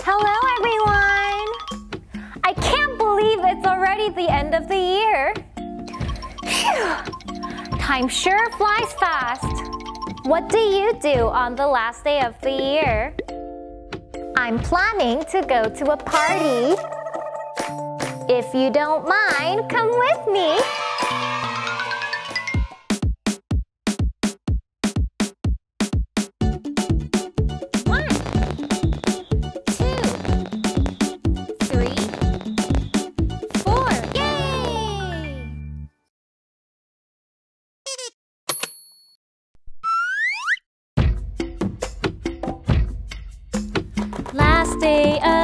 Hello, everyone! I can't believe it's already the end of the year. Phew. Time sure flies fast. What do you do on the last day of the year? I'm planning to go to a party. If you don't mind, come with me. Last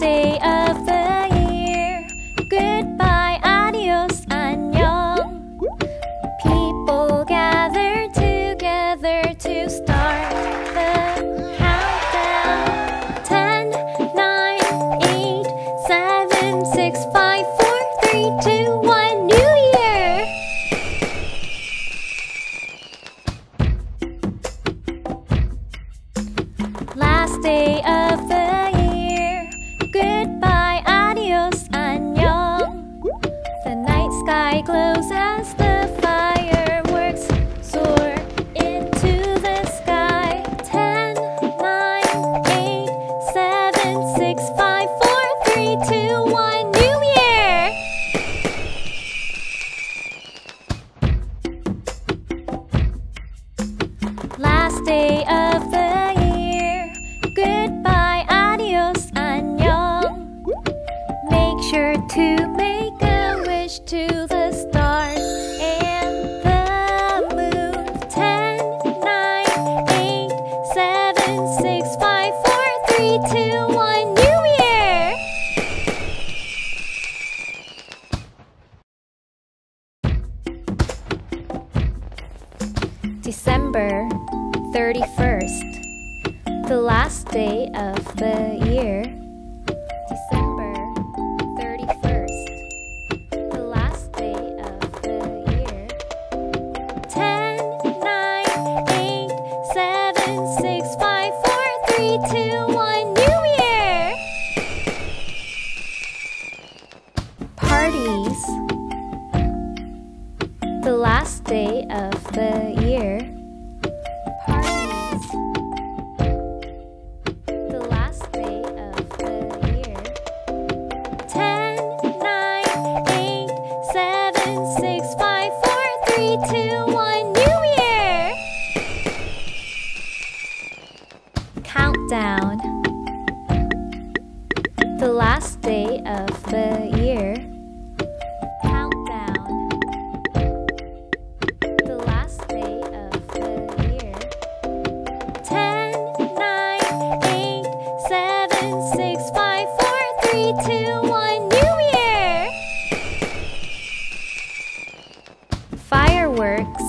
day of the year. Goodbye, adios, 안녕. People gather together to start the countdown. 10, 9, 8, 7, 6, 5, 4, 3, 2, 1, New Year! Last day of December 31st, the last day of the year. December 31st, the last day of the year. 10, 9, 8, 7, 6, 5, 4, 3, 2, 1, The last day of the year. Parties. The last day of the year. 10, 9, 8, 7, 6, 5, 4, 3, 2, 1, New Year! Countdown. The last day of the year. 4, 3, 2, 1, New Year! Fireworks.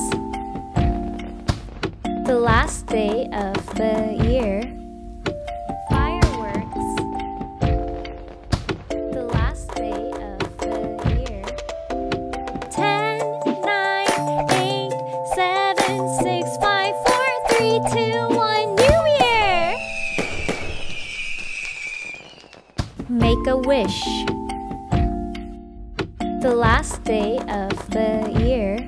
The last day of the Make a wish. The last day of the year.